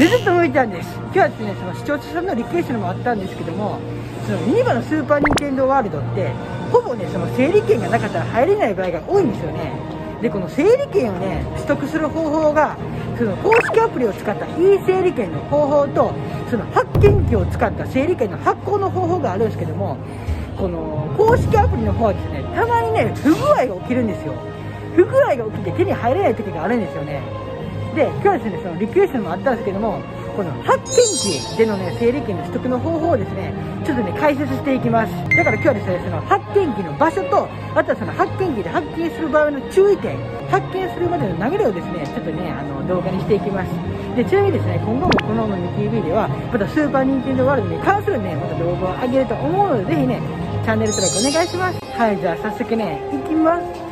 ずっと向いたんです。今日はですねその視聴者さんのリクエストもあったんですけどもそのミニバのスーパーニンテンドーワールドってほぼねその整理券がなかったら入れない場合が多いんですよね。でこの整理券をね取得する方法がその公式アプリを使った e 整理券の方法とその発券機を使った整理券の発行の方法があるんですけどもこの公式アプリの方はですねたまにね不具合が起きるんですよ。不具合が起きて手に入れない時があるんですよね。で今日はですねそのリクエストもあったんですけどもこの発見機でのね整理券の取得の方法をですねちょっとね解説していきます。だから今日はですねその発見機の場所とあとはその発見機で発見する場合の注意点発見するまでの流れをですねちょっとねあの動画にしていきます。でちなみにですね今後もこのの TV ではまたスーパーニンテンドーワールドに関するねまた動画を上げると思うのでぜひねチャンネル登録お願いします。はいじゃあ早速ね行きます。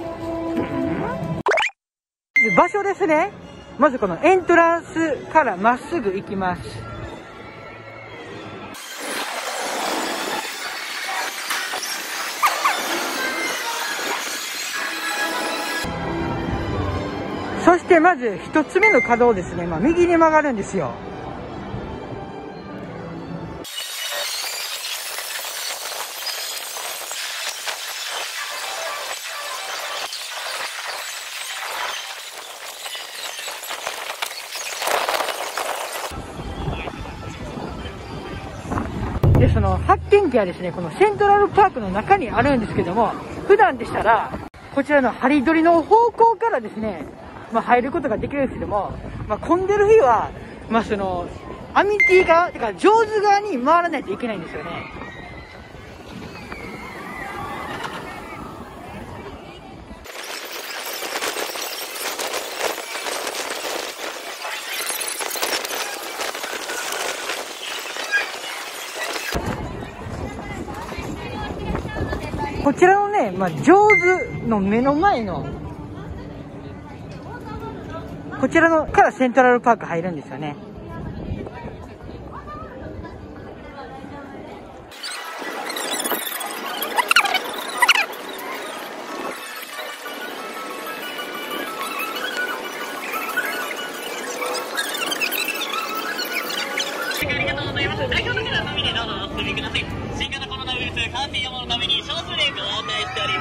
場所ですね。まずこのエントランスからまっすぐ行きます。そしてまず1つ目の角をですね、まあ、右に曲がるんですよ。その発見機はですねこのセントラルパークの中にあるんですけども普段でしたらこちらのハリドリの方向からですね、まあ、入ることができるんですけども、まあ、混んでる日は、まあ、そのアミティ側てか上手側に回らないといけないんですよね。こちらのね、まあ、上手の目の前のこちらのからセントラルパーク入るんですよねありがとうございます。代表の皆様にどうぞお進みください。新型コロナウイルス感染予防のために少数例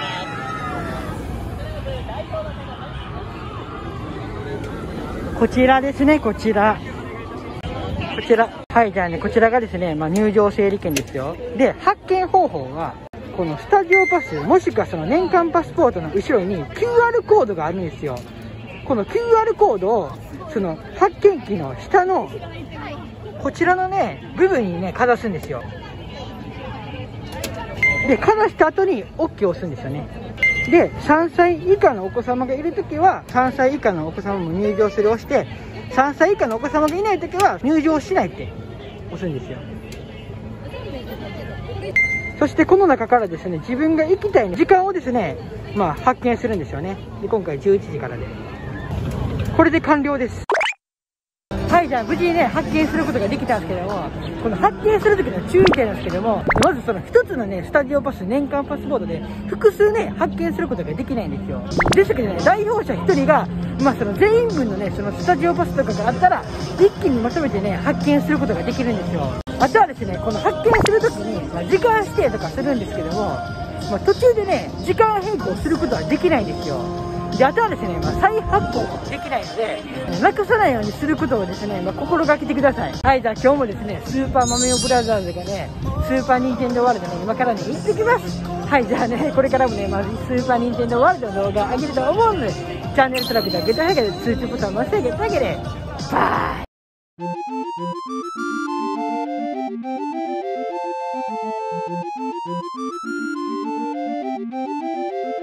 ご案内しております。こちらですねこちら。こちら。はいじゃあねこちらがですね、まあ、入場整理券ですよ。で発券方法はこのスタジオパスもしくはその年間パスポートの後ろに QR コードがあるんですよ。この QR コードをその発券機の下のこちらのね部分にねかざすんですよ。でかざした後に OK を押すんですよね。で3歳以下のお子様がいるときは3歳以下のお子様も入場するを押して3歳以下のお子様がいないときは入場しないって押すんですよ。そしてこの中からですね自分が行きたい時間をですねまあ発見するんですよね。で今回11時からで。これで完了です。はいじゃあ無事にね発見することができたんですけどもこの発見する時の注意点なんですけどもまずその一つのねスタジオパス年間パスポートで複数ね発見することができないんですよ。ですけどね代表者1人がまあその全員分のねそのスタジオパスとかがあったら一気にまとめてね発見することができるんですよ。あとはですねこの発見する時に、まあ、時間指定とかするんですけども、まあ、途中でね時間変更することはできないんですよ。であとはですね、まあ、再発行もできないので、なくさないようにすることをですね、まあ、心がけてください。はい、じゃあ今日もですね、スーパーマリオブラザーズがね、スーパーニンテンドーワールドね、今からね、行ってきます。はい、じゃあね、これからもね、まあ、スーパーニンテンドーワールドの動画上げると思うので、チャンネル登録だけだけで通知ボタンを押してあげてあげて、バイ